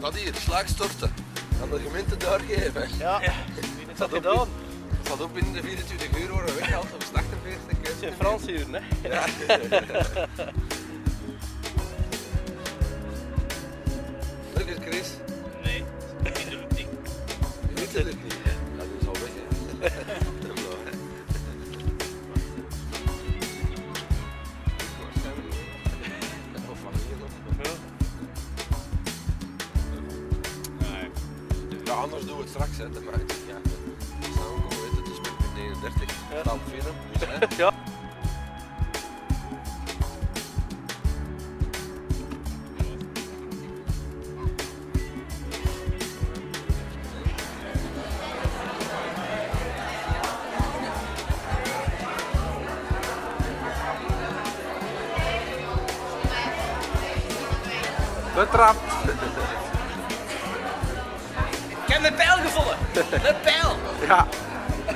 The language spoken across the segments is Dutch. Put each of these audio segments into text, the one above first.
Dat hier, slaagstorten. Aan de gemeente doorgeven. Ja, wie heeft dat gedaan? Het zal ook binnen de 24 uur worden weggehaald, of is het 48? Ik weet het niet is Frans uur, hè? Ja. Lukt het, Chris? Nee, dat is niet. Weet het niet. Ja, anders doen we het straks, hè. Dat maakt niet uit. Samen komen we het is met 39. Ja. Dan film. Dus, hè. Ja. Betrapt. Heb een pijl gevonden. Een pijl. Ja.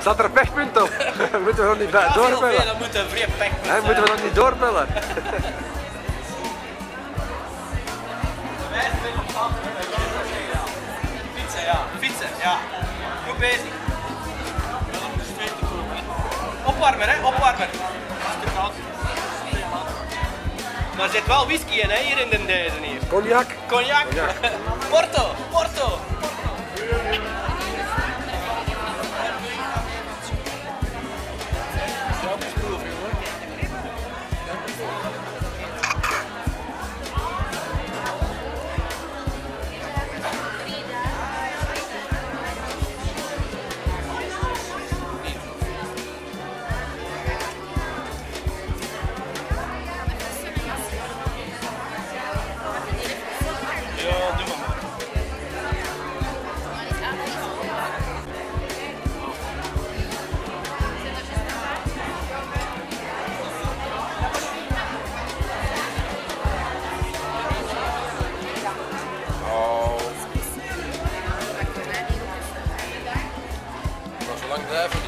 Zat er een pechpunt op? moeten we nog niet Ja, doorbellen? veel, dat moet een vrije moeten we nog niet doorbellen? Fietsen, ja. Fietsen, ja. Goed bezig. Opwarmen, hè? Opwarmen. Maar er zit wel whisky in, hè? Hier in de deze hier. Cognac. Cognac. Porto. Definitely.